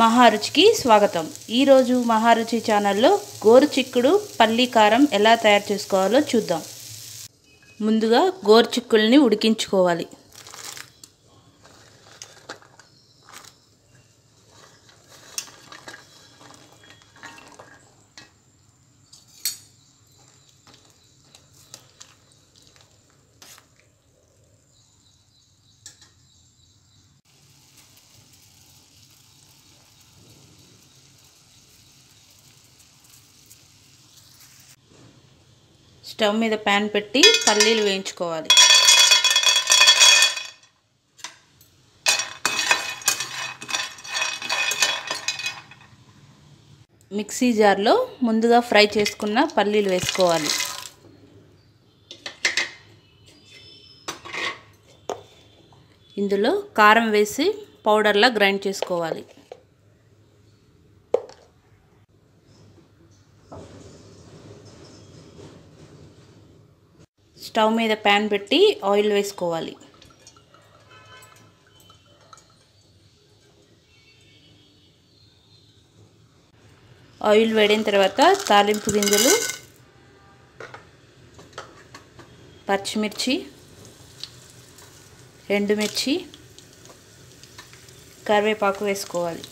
మహారుచికి స్వాగతం. ఈరోజు మహారుచి ఛానల్లో గోరు చిక్కుడు పల్లి కారం ఎలా తయారు చేసుకోవాలో చూద్దాం. ముందుగా గోరు చిక్కుల్ని ఉడికించుకోవాలి. స్టవ్ మీద ప్యాన్ పెట్టి పల్లీలు వేయించుకోవాలి. మిక్సీ జార్లో ముందుగా ఫ్రై చేసుకున్న పల్లీలు వేసుకోవాలి. ఇందులో కారం వేసి పౌడర్లా గ్రైండ్ చేసుకోవాలి. స్టవ్ మీద ప్యాన్ పెట్టి ఆయిల్ వేసుకోవాలి. ఆయిల్ వేడిన తర్వాత తాలింపు గింజలు పచ్చిమిర్చి ఎండుమిర్చి కరివేపాకు వేసుకోవాలి.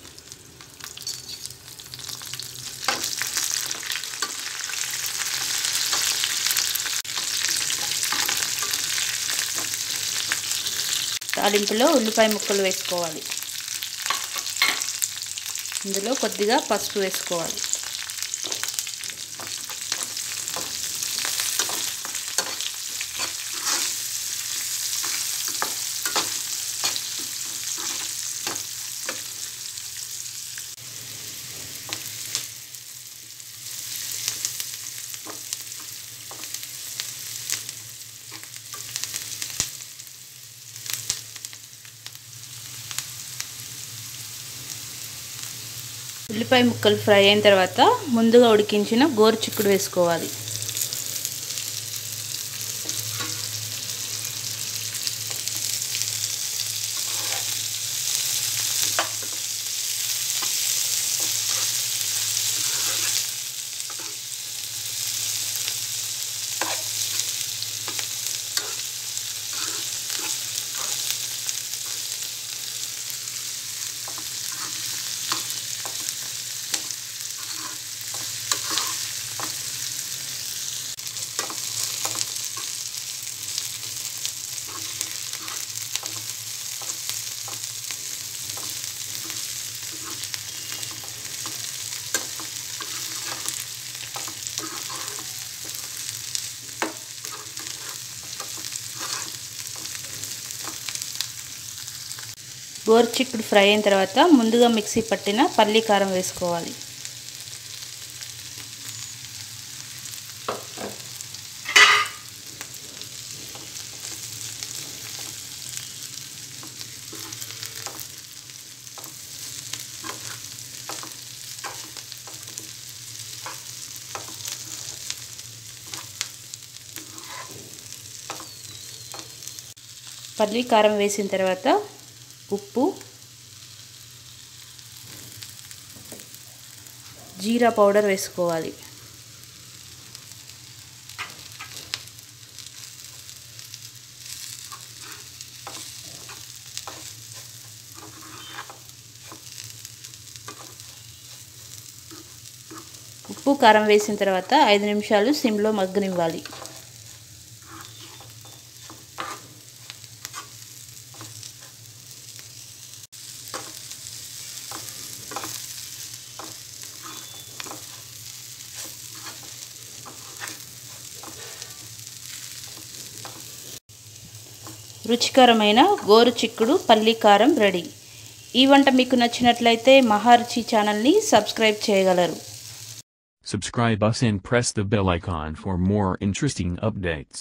తాలింపులో ఉల్లిపాయ ముక్కలు వేసుకోవాలి. ఇందులో కొద్దిగా పసుపు వేసుకోవాలి. ఉల్లిపాయ ముక్కలు ఫ్రై అయిన తర్వాత ముందుగా ఉడికించిన గోరు చిక్కుడు వేసుకోవాలి. గోరుచిక్కుడు ఫ్రై అయిన తర్వాత ముందుగా మిక్సీ పట్టిన పల్లీ కారం వేసుకోవాలి. పల్లి కారం వేసిన తర్వాత ఉప్పు జీరా పౌడర్ వేసుకోవాలి. ఉప్పు కారం వేసిన తర్వాత ఐదు నిమిషాలు సిమ్లో మగ్గనివ్వాలి. రుచికరమైన గోరు చిక్కుడు పల్లి కారం రెడీ ఈ వంట మీకు నచ్చినట్లయితే మహారుచి ఛానల్ని సబ్స్క్రైబ్ చేయగలరు Subscribe us and press the bell icon for more interesting updates.